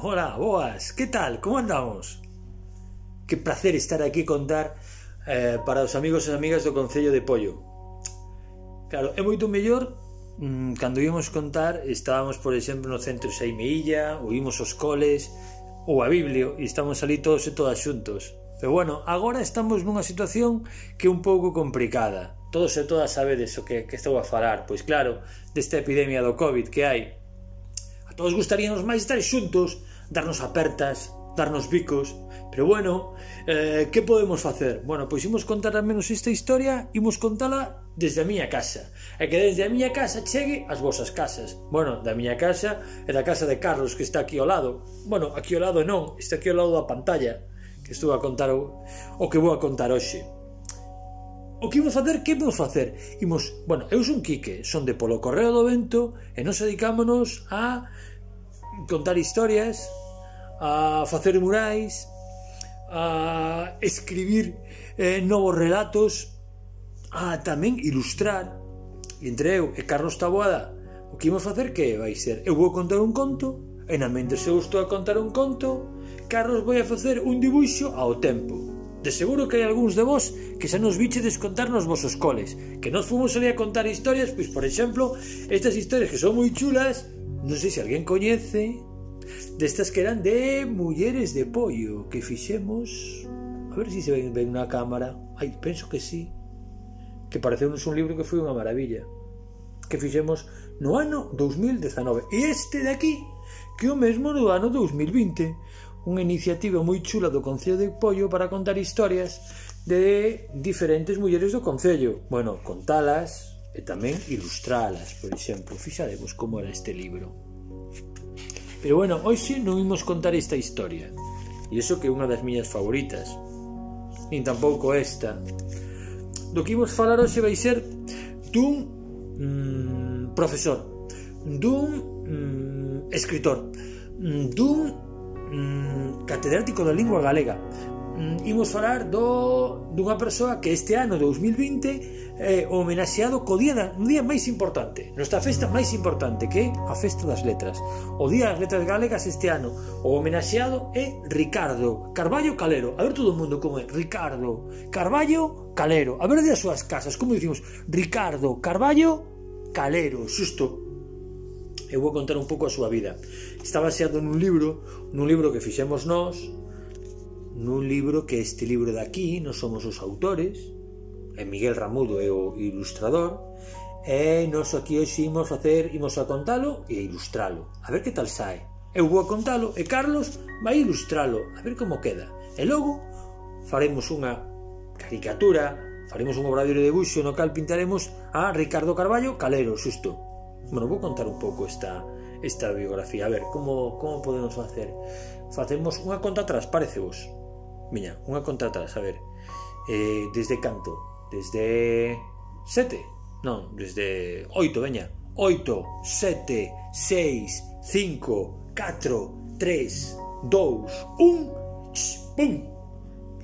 Hola, boas, que tal? Como andamos? Que placer estar aquí contar eh, para os amigos e amigas do Concello de Pollo. Claro, é moito mellor mmm, cando íamos contar estábamos, por exemplo, no centro Xaimeilla, ou ímos aos coles, ou a Biblio, e estamos ali todos e todas xuntos. Pero bueno, agora estamos nunha situación que é un pouco complicada. Todos e todas sabedes o que, que estou a falar, pois claro, desta epidemia do COVID que hai, todos gustaríamos máis estar xuntos, darnos apertas, darnos bicos, pero bueno, eh, que podemos facer? Bueno, pois imos contar al menos esta historia, imos contala desde a miña casa, e que desde a miña casa chegue ás vosas casas. Bueno, da miña casa e da casa de Carlos que está aquí ao lado. Bueno, aquí ao lado non, está aquí ao lado da pantalla, que estou a contar o, o que vou a contar hoxe. O que imos facer, que imos facer? Imos, bueno, eu son Quique, son de Polo Correo do Vento e nos dedicámonos a contar historias, a facer murais, a escribir eh, novos relatos, a tamén ilustrar, entre eu e Carlos Taboada, o que imos facer que vai ser? Eu vou contar un conto, e na mente se eu estou a contar un conto, Carlos vai a facer un dibuixo ao tempo. De seguro que hai algúns de vos que xa nos vichedes contar nos vosos coles, que nos fomos ali a contar historias, pois, por exemplo, estas historias que son moi chulas, non sei se alguén coñece destas que eran de mulleres de pollo que fixemos. A ver se si se ven, ven na cámara. Ai, penso que sí. Que pareceunos un libro que foi unha maravilla. Que fixemos no ano 2019 e este de aquí que o mesmo do ano 2020 unha iniciativa moi chula do Concello de Pollo para contar historias de diferentes mulleres do Concello. Bueno, contalas e tamén ilustralas, por exemplo. Fixaremos como era este libro. Pero bueno, hoxe non imos contar esta historia. E iso que é unha das miñas favoritas. Nin tampouco esta. Do que imos falar hoxe vai ser dun mm, profesor, dun mm, escritor, dun mm, catedrático da lingua galega, Mm, imos falar do, dunha persoa que este ano 2020 eh, homenaxeado co día, da, no día máis importante nosta festa máis importante que é a festa das letras. O día das letras galegas este ano o homenaxeado é Ricardo Carballo Calero. A ver todo o mundo como é Ricardo Carballo Calero. A ver de as súas casas como dicimos Ricardo Carballo Calero xusto. Eu vou contar un pouco a súa vida. Está baseado nun libro, nun libro que fixemos nós, nun libro que este libro de aquí non somos os autores e Miguel Ramudo é o ilustrador e nos aquí hoxe imos facer imos a contalo e a ilustralo. A ver que tal sae. Eu vou a contalo e Carlos vai ilustralo a ver como queda. E logo faremos unha caricatura faremos un obradoiro de buxo no cal pintaremos a Ricardo Carballo Calero xusto. Bueno, vou contar un pouco esta, esta biografía a ver como, como podemos facer? Facemos unha conta atrás, parece vos. Miña, unha contratas, a ver eh, Desde canto? Desde... Sete? Non, desde... Oito, veña Oito, sete, seis, cinco, catro, tres, dous, un Shh, Pum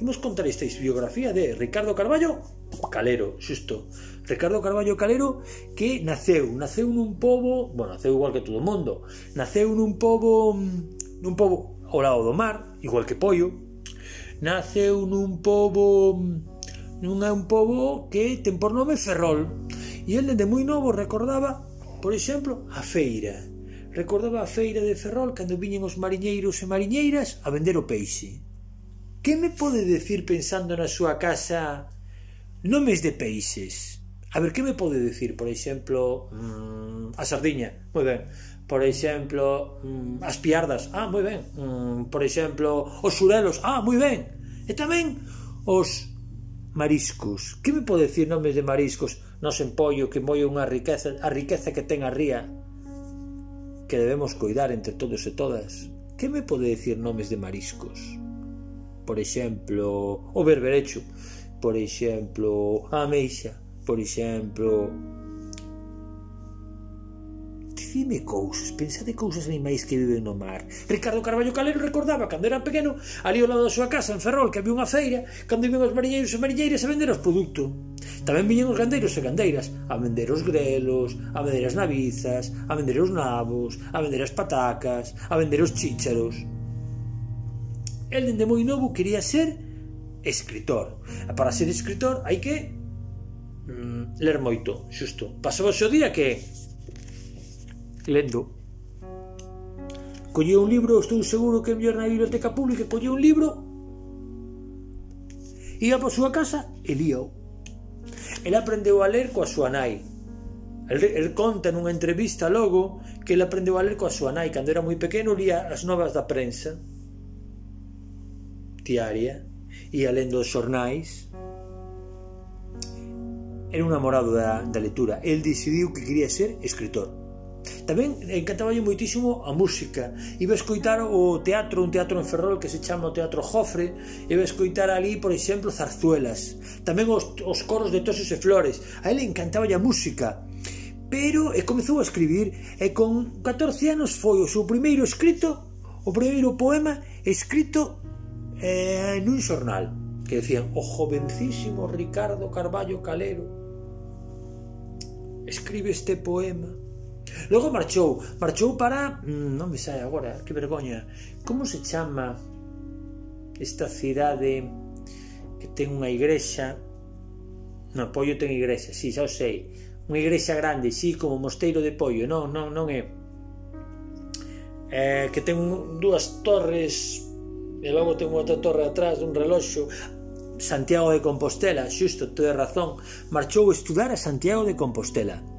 Imos contar esta biografía de Ricardo Carballo Calero, xusto Ricardo Carballo Calero que naceu, naceu nun pobo, bueno, naceu igual que todo o mundo, naceu nun pobo mm, nun pobo ao lado do mar, igual que Pollo, naceu nun pobo non é un pobo que ten por nome Ferrol. E ele de moi novo recordaba por exemplo a feira. Recordaba a feira de Ferrol cando viñen os mariñeiros e mariñeiras a vender o peixe. Que me pode decir pensando na súa casa nomes de peixes? A ver, que me pode decir, por exemplo, mmm, a sardiña? Moi ben, por exemplo, mm, as piardas, ah, moi ben, mm, por exemplo, os surelos, ah, moi ben, e tamén os mariscos. Que me pode decir nomes de mariscos? Nos empollo que moi unha riqueza, a riqueza que ten a ría que debemos cuidar entre todos e todas. Que me pode decir nomes de mariscos? Por exemplo, o berberecho, por exemplo, a ameixa, por exemplo, dicime cousas, pensade cousas animais que viven no mar. Ricardo Carballo Calero recordaba cando era pequeno, ali ao lado da súa casa en Ferrol, que había unha feira, cando viven os mariñeiros e marilleiras a vender os produtos. Tamén viñen os gandeiros e gandeiras a vender os grelos, a vender as navizas, a vender os nabos, a vender as patacas, a vender os chícharos. El dende moi novo quería ser escritor. Para ser escritor hai que mm, ler moito, xusto. Pasaba o día que lendo Collía un libro, estou seguro que enviar na biblioteca pública, colleu un libro, ia para a súa casa e líao. El aprendeu a ler coa súa nai. El, el conta nunha entrevista logo que el aprendeu a ler coa súa nai. Cando era moi pequeno lía as novas da prensa diaria, ia lendo os xornais. Era un namorado da, da lectura. El decidiu que quería ser escritor Tamén encantaba moitísimo a música. Iba a escoitar o teatro, un teatro en Ferrol que se chama o Teatro Jofre, iba a escoitar ali, por exemplo, zarzuelas. Tamén os, os coros de Tosos e Flores. A ele encantaba a música pero e comezou a escribir e con 14 anos foi o seu primeiro escrito o primeiro poema escrito eh, nun xornal que decían o jovencísimo Ricardo Carballo Calero escribe este poema Logo marchou, marchou para, mm, non me sai agora, que vergoña. Como se chama esta cidade que ten unha igrexa? No, Pollo ten igrexa, si, sí, xa o sei. Unha igrexa grande, si, sí, como Mosteiro de Pollo, non, non, non é. Eh, que ten dúas torres e logo ten outra torre atrás dun reloxo Santiago de Compostela, xusto, toda razón, marchou a estudar a Santiago de Compostela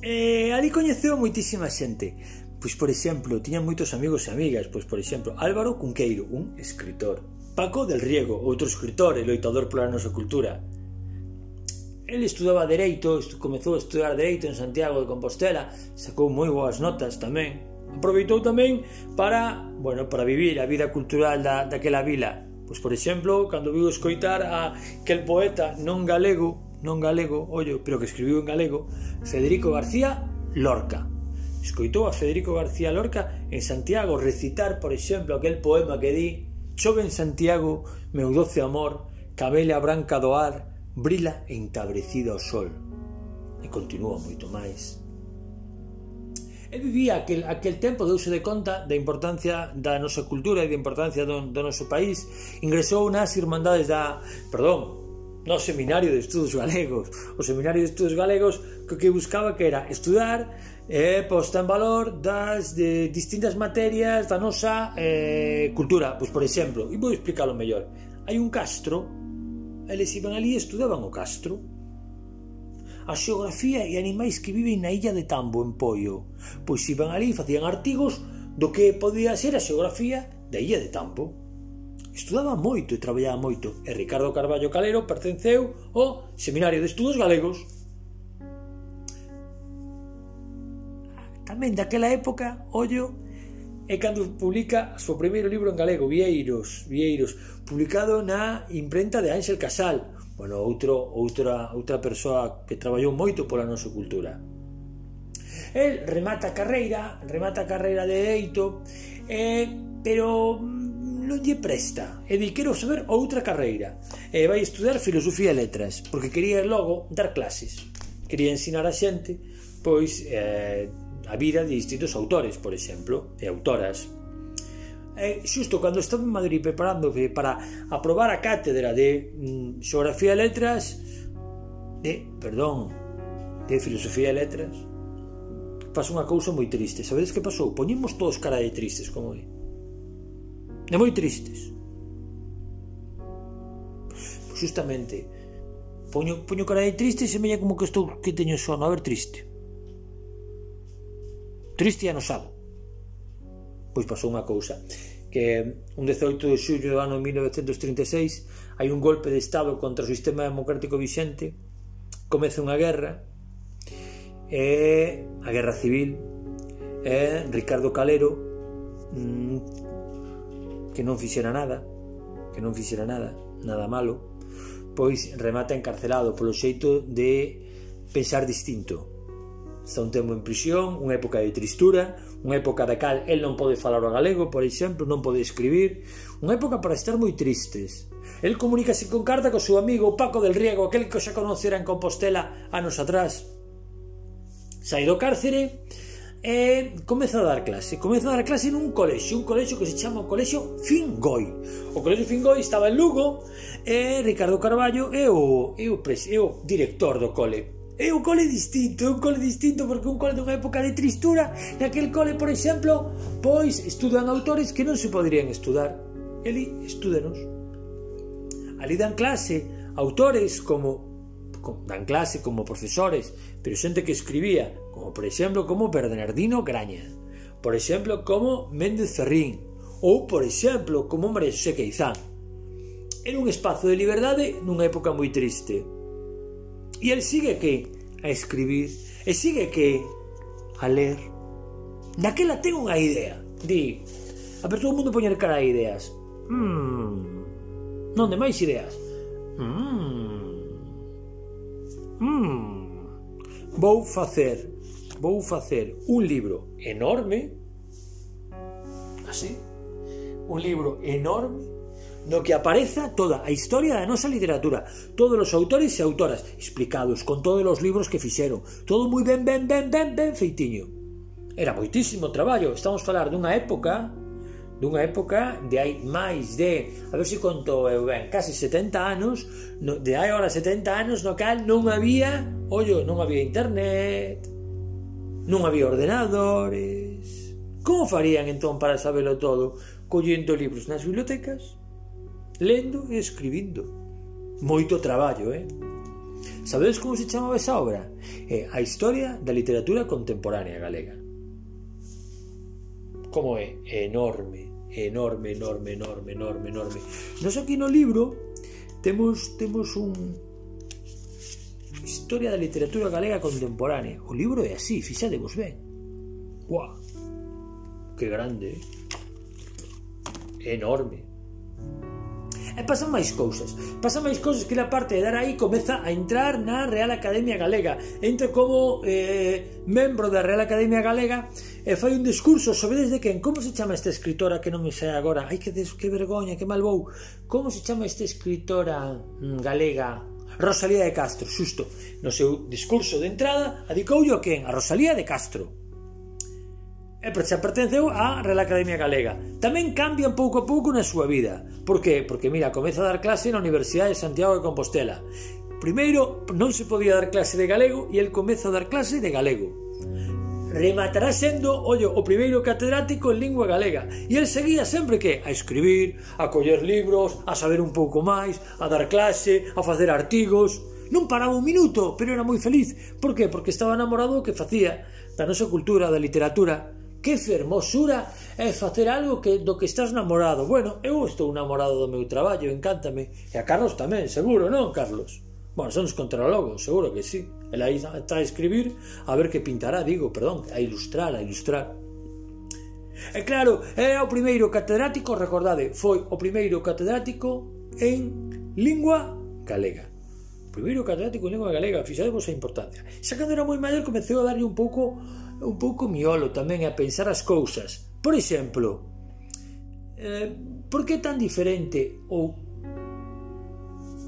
E ali coñeceu moitísima xente. Pois, por exemplo, tiña moitos amigos e amigas, pois, por exemplo, Álvaro Cunqueiro, un escritor. Paco del Riego, outro escritor e loitador pola nosa cultura. El estudaba Dereito, comezou a estudar Dereito en Santiago de Compostela, sacou moi boas notas tamén. Aproveitou tamén para, bueno, para vivir a vida cultural da, daquela vila. Pois, por exemplo, cando viu escoitar a aquel poeta non galego, non galego, ollo, pero que escribiu en galego, Federico García Lorca. Escoitou a Federico García Lorca en Santiago recitar, por exemplo, aquel poema que di Chove en Santiago, meu doce amor, cabela branca do ar, brila entabrecida ao sol. E continúa moito máis. El vivía aquel, aquel tempo de uso de conta da importancia da nosa cultura e da importancia do, do noso país. Ingresou nas irmandades da... Perdón, no Seminario de Estudos Galegos. O Seminario de Estudos Galegos que, que buscaba que era estudar e eh, posta en valor das de distintas materias da nosa eh, cultura. Pois, por exemplo, e vou explicarlo mellor. Hai un castro, eles iban ali e estudaban o castro. A xeografía e animais que viven na illa de Tambo, en Pollo. Pois iban ali e facían artigos do que podía ser a xeografía da illa de Tambo. Estudaba moito e traballaba moito e Ricardo Carballo Calero pertenceu ao Seminario de Estudos Galegos. Tamén daquela época, ollo, é cando publica o seu primeiro libro en galego, Vieiros, Vieiros, publicado na imprenta de Ángel Casal, bueno, outro, outra, outra persoa que traballou moito pola nosa cultura. El remata a carreira, remata a carreira de deito, eh, pero mm, non lle presta e di quero saber outra carreira e vai estudar filosofía e letras porque quería logo dar clases quería ensinar a xente pois eh, a vida de distintos autores, por exemplo, e autoras. E xusto cando estaba en Madrid preparándome para aprobar a cátedra de mm, Xeografía e Letras, de, perdón, de Filosofía e Letras, pasou unha cousa moi triste. Sabedes que pasou? Poñemos todos cara de tristes, como é e moi tristes. Pois justamente, poño, poño cara de triste e meña como que estou que teño sono, a ver triste. Triste e anosado. Pois pasou unha cousa que un 18 de xullo do ano 1936 hai un golpe de Estado contra o sistema democrático vixente comeza unha guerra e a guerra civil e Ricardo Calero mm, que non fixera nada, que non fixera nada, nada malo, pois remata encarcelado polo xeito de pensar distinto. Está un tempo en prisión, unha época de tristura, unha época da cal el non pode falar o galego, por exemplo, non pode escribir, unha época para estar moi tristes. El comunícase con carta co seu amigo Paco del Riego, aquel que xa conocera en Compostela anos atrás. Sai do cárcere e comeza a dar clase. Comeza a dar clase nun colexio, un colexio que se chama o colexio Fingoi. O colexio Fingoi estaba en Lugo e Ricardo Carballo é o, é o, pres, é o director do cole. É un cole distinto, é un cole distinto porque un cole dunha época de tristura, naquel cole, por exemplo, pois estudan autores que non se poderían estudar. Eli, estúdenos. Ali dan clase autores como dan clase como profesores, pero xente que escribía, como por exemplo como Bernardino Graña, por exemplo como Méndez Ferrín, ou por exemplo como María José Queizán. Era un espazo de liberdade nunha época moi triste. E el sigue que a escribir, e sigue que a ler. Daquela ten unha idea, di, a ver todo o mundo poñer cara a ideas. Hmm, non de máis ideas. Hmm, hmm, vou facer vou facer un libro enorme. Así. Un libro enorme no que apareza toda a historia da nosa literatura, todos os autores e autoras explicados con todos os libros que fixeron, todo moi ben ben ben ben ben feitiño. Era moitísimo traballo, estamos a falar dunha época dunha época de hai máis de, a ver se conto eu ben, case 70 anos, no, de hai ora 70 anos no cal non había, ollo, non había internet, non había ordenadores. Como farían entón para sabelo todo? Collendo libros nas bibliotecas, lendo e escribindo. Moito traballo, eh? Sabedes como se chamaba esa obra? É a historia da literatura contemporánea galega como é enorme enorme, enorme, enorme, enorme, enorme. Nos aquí no libro temos, temos un Historia da literatura galega contemporánea. O libro é así, fixadevos ben. Guau, que grande, eh? enorme. E pasan máis cousas. Pasan máis cousas que na parte de dar aí comeza a entrar na Real Academia Galega. Entra como eh, membro da Real Academia Galega e fai un discurso sobre desde quen, como se chama esta escritora que non me sei agora, ai que, des, que vergoña, que mal vou, como se chama esta escritora mm, galega, Rosalía de Castro, xusto, no seu discurso de entrada, adicoulle a quen, a Rosalía de Castro, e xa pertenceu á Real Academia Galega. Tamén cambian pouco a pouco na súa vida. Por que? Porque, mira, comeza a dar clase na Universidade de Santiago de Compostela. Primeiro, non se podía dar clase de galego e el comeza a dar clase de galego. Rematará sendo, ollo, o primeiro catedrático en lingua galega E el seguía sempre que? A escribir, a coller libros, a saber un pouco máis A dar clase, a facer artigos Non paraba un minuto, pero era moi feliz Por que? Porque estaba enamorado do que facía Da nosa cultura, da literatura Que fermosura é facer algo que do que estás namorado. Bueno, eu estou namorado do meu traballo, encántame. E a Carlos tamén, seguro, non, Carlos? Bueno, son os contralogos, seguro que sí. Ela aí está a escribir, a ver que pintará, digo, perdón, a ilustrar, a ilustrar. E claro, era o primeiro catedrático, recordade, foi o primeiro catedrático en lingua galega. O primeiro catedrático en lingua galega, fixadevos a importancia. Xa cando era moi maior comeceu a darlle un pouco un pouco miolo tamén a pensar as cousas. Por exemplo, eh, por que tan diferente ou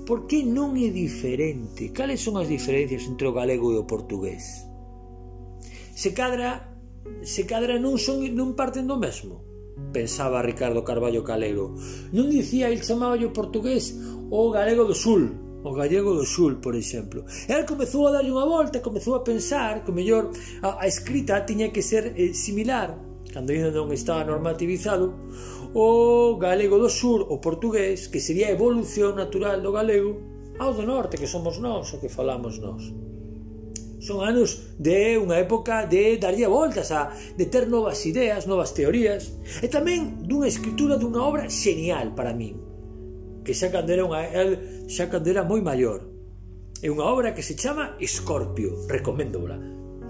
por que non é diferente? Cales son as diferencias entre o galego e o portugués? Se cadra, se cadra non son non parten do mesmo pensaba Ricardo Carballo Calero. Non dicía el chamaba o portugués o galego do sul, o gallego do sul, por exemplo. El comezou a darlle unha volta, comezou a pensar que o mellor a, a escrita tiña que ser eh, similar, cando ainda non estaba normativizado, o galego do sur, o portugués, que sería a evolución natural do galego, ao do norte, que somos nós, o que falamos nós. Son anos de unha época de darlle voltas, a, de ter novas ideas, novas teorías, e tamén dunha escritura dunha obra xenial para min, que xa cando era unha, el, xa cando era moi maior. É unha obra que se chama Escorpio, recoméndola.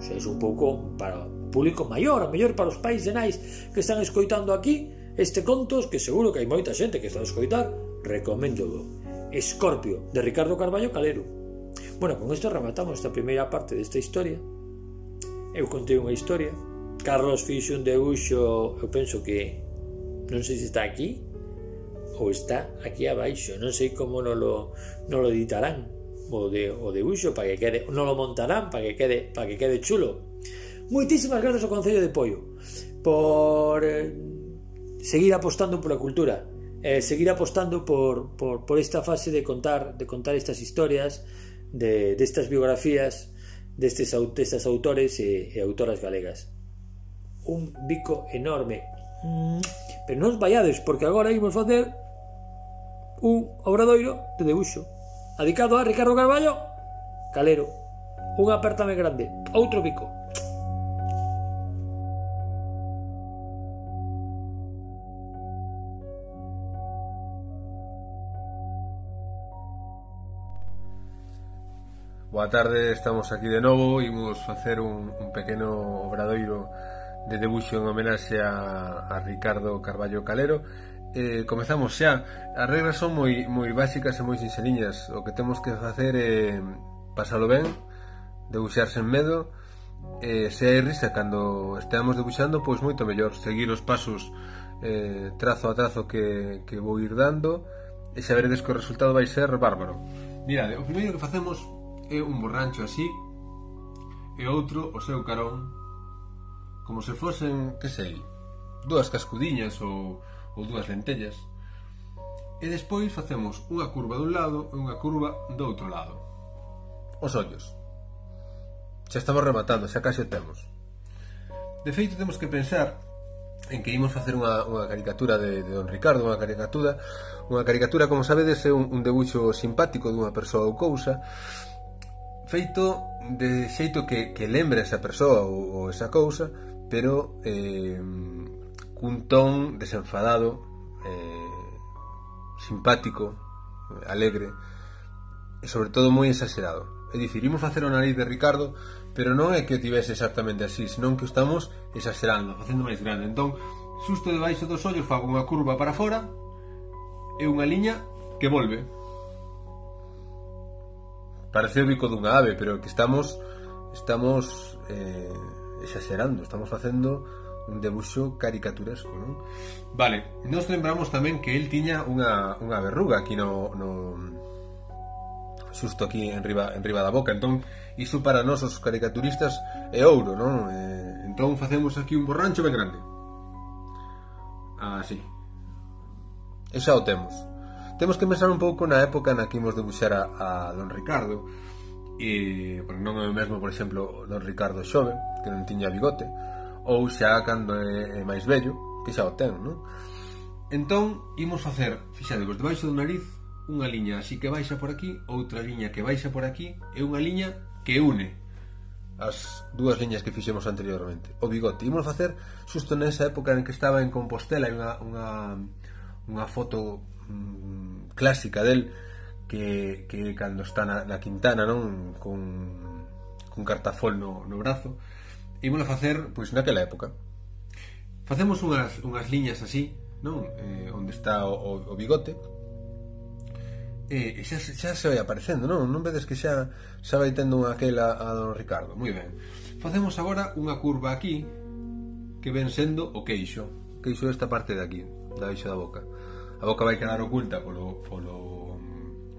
Xa é un pouco para o público maior, a mellor para os pais de nais que están escoitando aquí este contos, que seguro que hai moita xente que está a escoitar, recoméndolo. Escorpio, de Ricardo Carballo Calero. Bueno, con isto rematamos esta primeira parte desta historia. Eu contei unha historia. Carlos fixo un debuxo, eu penso que non sei se está aquí, ou está aquí abaixo, non sei como non lo, non lo editarán o de, o debuxo para que quede, non lo montarán para que quede, para que quede chulo. Moitísimas grazas ao Concello de Pollo por eh, seguir apostando pola cultura, eh, seguir apostando por, por, por esta fase de contar de contar estas historias, de, destas biografías, destes, destes autores e, e autoras galegas. Un bico enorme. Pero non os vaiades, porque agora imos facer un obradoiro de debuxo adicado a Ricardo Carballo Calero. Un apertame grande outro bico Boa tarde, estamos aquí de novo. Imos facer un, un pequeno obradoiro de debuxo en homenaxe a, a Ricardo Carballo Calero eh, comezamos xa. As regras son moi, moi básicas e moi sinxeliñas. O que temos que facer é pasalo ben Debuxar sen medo eh, Se hai risa cando esteamos debuxando Pois moito mellor Seguir os pasos eh, trazo a trazo que, que vou ir dando E xa veredes que o resultado vai ser bárbaro. Mirade, o primeiro que facemos é un borrancho así E outro o seu carón Como se fosen, que sei, dúas cascudiñas ou ou dúas lentellas. E despois facemos unha curva dun lado e unha curva do outro lado. Os ollos. Xa estamos rematando, xa case o temos. De feito temos que pensar en que imos facer unha, unha caricatura de, de Don Ricardo, unha caricatura unha caricatura, como sabedes, é un, un debuxo simpático dunha persoa ou cousa. Feito de xeito que, que lembre esa persoa ou, ou esa cousa pero eh, cun ton desenfadado, eh, simpático, alegre, e sobre todo moi exagerado. É dicir, imos facer o nariz de Ricardo, pero non é que tivese exactamente así, senón que o estamos exagerando, facendo máis grande. Entón, xusto debaixo dos ollos fago unha curva para fora e unha liña que volve. Parece o bico dunha ave, pero que estamos estamos eh, exagerando, estamos facendo un debuxo caricaturesco, non? Vale, nos lembramos tamén que el tiña unha, unha verruga aquí no, no susto aquí en riba, en riba da boca. Entón, iso para nós os caricaturistas é ouro, non? Eh, entón facemos aquí un borrancho ben grande. Así. E xa o temos. Temos que pensar un pouco na época na que imos debuxar a, a Don Ricardo. E non é o mesmo, por exemplo, Don Ricardo Xove que non tiña bigote ou xa cando é, é máis vello, que xa o ten, non? Entón, imos facer, fixadevos, debaixo do nariz, unha liña así que baixa por aquí, outra liña que baixa por aquí, e unha liña que une as dúas liñas que fixemos anteriormente. O bigote. Imos facer xusto nesa época en que estaba en Compostela, unha, unha, unha foto mm, clásica del que, que cando está na, na Quintana, non? Con, con cartafol no, no brazo ímola facer pois naquela época. Facemos unhas, unhas liñas así, non? Eh, onde está o, o bigote, e xa, xa se vai aparecendo, non? Non vedes que xa xa vai tendo unha aquela a don Ricardo. Moi ben. Facemos agora unha curva aquí que ven sendo o queixo. O queixo esta parte de aquí, da baixa da boca. A boca vai quedar oculta polo polo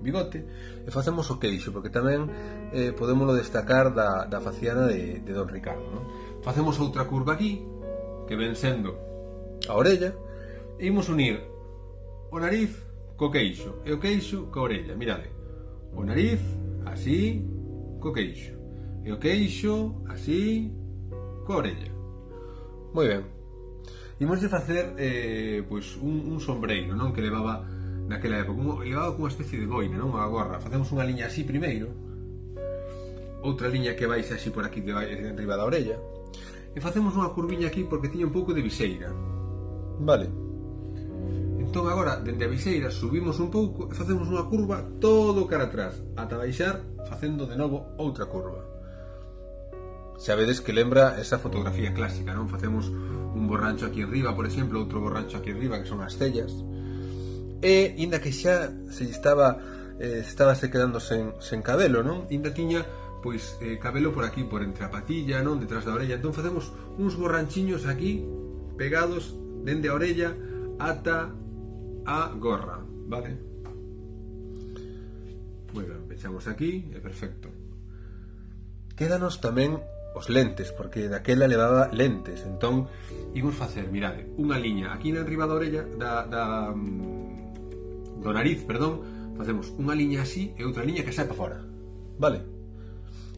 bigote e facemos o queixo, porque tamén eh, podemos destacar da, da faciana de, de Don Ricardo. Non? Facemos outra curva aquí, que ven sendo a orella, e imos unir o nariz co queixo e o queixo co orella. Mirade, o nariz así co queixo e o queixo así co orella. Moi ben. Imos de facer eh, pois un, un sombreiro, non? Que levaba naquela época, un, como unha especie de boina, non? A gorra. Facemos unha liña así primeiro, outra liña que vais así por aquí de, arriba da orella, e facemos unha curviña aquí porque tiña un pouco de viseira. Vale. Entón agora, dende a viseira, subimos un pouco e facemos unha curva todo cara atrás, ata baixar, facendo de novo outra curva. Sabedes que lembra esa fotografía clásica, non? Facemos un borrancho aquí arriba, por exemplo, outro borrancho aquí arriba, que son as cellas, e inda que xa se estaba eh, estaba se quedando sen, sen cabelo, non? Inda tiña pois eh, cabelo por aquí, por entre a patilla, non? Detrás da orella. Entón facemos uns borranchiños aquí pegados dende a orella ata a gorra, vale? Moi ben, pechamos aquí, é perfecto. Quédanos tamén os lentes, porque daquela levaba lentes, entón imos facer, mirade, unha liña aquí na riba da orella da, da mm, do nariz, perdón, facemos unha liña así e outra liña que sai para fora. Vale?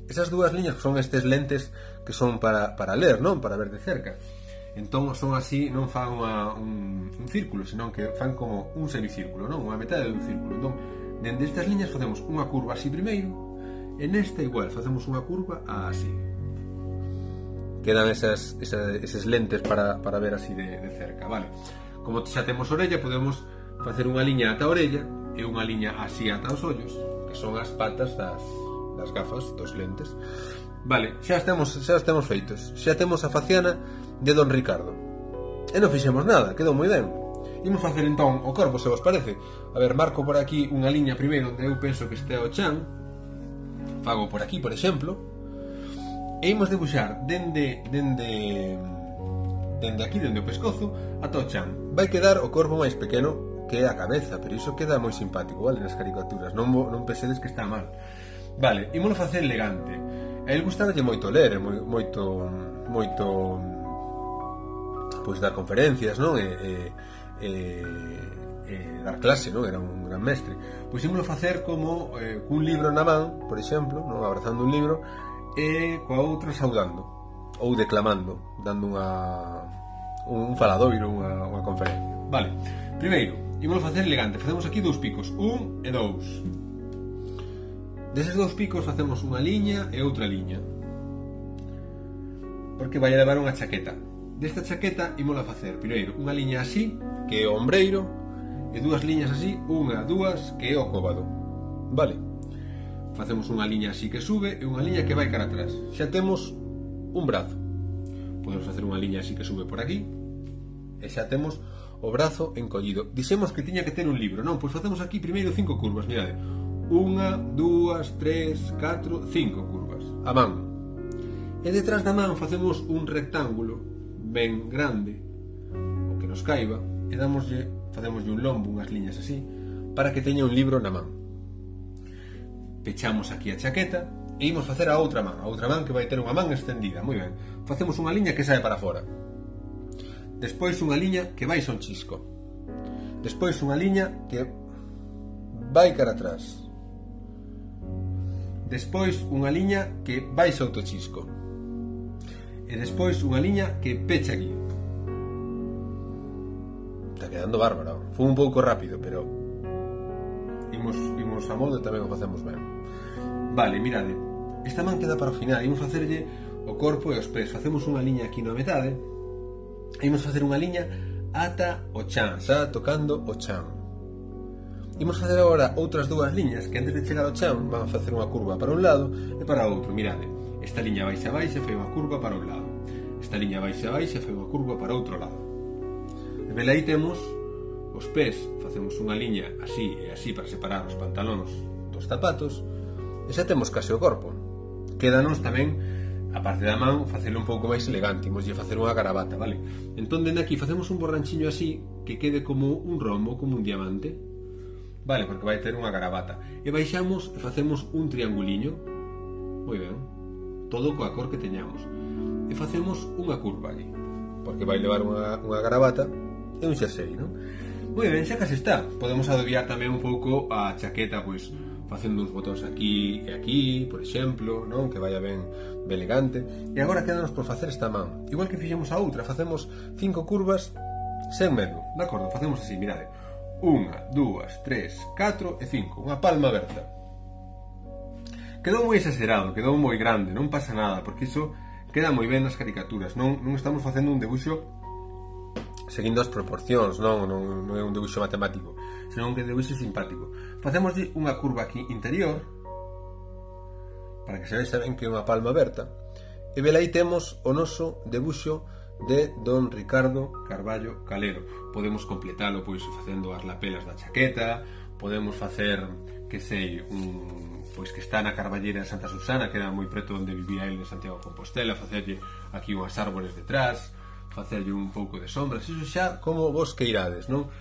Esas dúas liñas son estes lentes que son para, para ler, non? Para ver de cerca. Entón son así, non fan unha, un, un círculo, senón que fan como un semicírculo, non? Unha metade dun círculo. Entón, dende estas liñas facemos unha curva así primeiro, e nesta igual facemos unha curva así. Quedan esas, esas, eses lentes para, para ver así de, de cerca, vale? Como xa temos orella, podemos facer unha liña ata a orella e unha liña así ata os ollos, que son as patas das, das gafas, dos lentes. Vale, xa estamos, xa estamos feitos. Xa temos a faciana de Don Ricardo. E non fixemos nada, quedou moi ben. Imos facer entón o corpo, se vos parece. A ver, marco por aquí unha liña primeiro onde eu penso que este o chan. Fago por aquí, por exemplo. E imos debuxar dende dende dende aquí, dende o pescozo, ata o chan. Vai quedar o corpo máis pequeno que é a cabeza, pero iso queda moi simpático, vale, nas caricaturas, non, non pensedes que está mal. Vale, ímolo facer elegante. A el gustaballe moito ler, moi, moito, moito, pois dar conferencias, non? E, e, e, e dar clase, non? Era un gran mestre. Pois ímolo facer como eh, cun libro na man, por exemplo, non? Abrazando un libro, e coa outra saudando ou declamando, dando unha un faladoiro, unha, unha conferencia. Vale. Primeiro, Imolo facer elegante, facemos aquí dous picos, un e dous. Deses dous picos facemos unha liña e outra liña. Porque vai a levar unha chaqueta. Desta chaqueta imola facer primeiro unha liña así, que é o ombreiro, e dúas liñas así, unha, dúas, que é o cóbado. Vale. Facemos unha liña así que sube e unha liña que vai cara atrás. Xa temos un brazo. Podemos facer unha liña así que sube por aquí. E xa temos o brazo encollido. Dixemos que tiña que ter un libro, non? Pois facemos aquí primeiro cinco curvas, mirade. Unha, dúas, tres, catro, cinco curvas. A man. E detrás da man facemos un rectángulo ben grande, o que nos caiba, e damoslle, facemoslle un lombo, unhas liñas así, para que teña un libro na man. Pechamos aquí a chaqueta e imos facer a outra man, a outra man que vai ter unha man extendida, moi ben. Facemos unha liña que sae para fora. Despois unha liña que vai son chisco. Despois unha liña que vai cara atrás. Despois unha liña que vai solto chisco. E despois unha liña que pecha aquí. Está quedando bárbaro. Foi un pouco rápido, pero imos, imos a molde tamén o facemos ben. Vale, mirade. Esta man queda para o final. Imos facerlle o corpo e os pés. Facemos unha liña aquí na metade Imos facer unha liña ata o chan, xa tocando o chan. Imos facer agora outras dúas liñas que antes de chegar ao chan van a facer unha curva para un lado e para outro. Mirade, esta liña vai xa fai unha curva para un lado. Esta liña vai xa fai unha curva para outro lado. E aí temos os pés, facemos unha liña así e así para separar os pantalóns dos zapatos, e xa temos case o corpo. Quedanos tamén a parte da man facelo un pouco máis elegante, imos facer unha garabata, vale? Entón, dende aquí facemos un borranchiño así que quede como un rombo, como un diamante, vale? Porque vai ter unha garabata. E baixamos e facemos un trianguliño, moi ben, todo coa cor que teñamos. E facemos unha curva aquí, porque vai levar unha, unha garabata e un xasei, non? Moi ben, xa case está. Podemos adobiar tamén un pouco a chaqueta, pois, facendo uns botóns aquí e aquí, por exemplo, non que vaya ben, ben elegante. E agora quedanos por facer esta man. Igual que fixemos a outra, facemos cinco curvas sen medo, de acordo? Facemos así, mirade. Unha, dúas, tres, catro e cinco. Unha palma aberta. Quedou moi exagerado, quedou moi grande, non pasa nada, porque iso queda moi ben nas caricaturas. Non, non estamos facendo un debuxo seguindo as proporcións, non, non, non é un debuxo matemático senón que debuxo simpático. Facemos unha curva aquí interior, para que se vexa ben que é unha palma aberta, e velai temos o noso debuxo de Don Ricardo Carballo Calero. Podemos completalo pois facendo as lapelas da chaqueta, podemos facer, que sei, un pois que está na Carballeira de Santa Susana, que era moi preto onde vivía el de Santiago de Compostela, facerlle aquí unhas árboles detrás, facerlle un pouco de sombras, iso xa como vos queirades, non?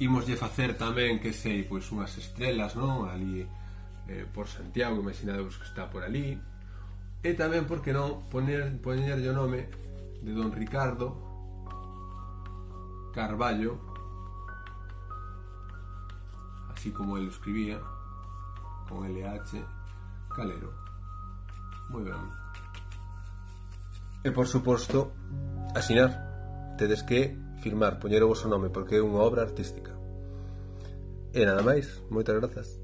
imoslle facer tamén, que sei, pois unhas estrelas, non? Ali eh, por Santiago, imaginadevos que está por ali. E tamén, por que non, poner, ponerlle o nome de don Ricardo Carballo, así como ele escribía, con LH Calero. Moi ben. E por suposto, asinar. Tedes que firmar, poñer o vosso nome, porque é unha obra artística. E nada máis, moitas grazas.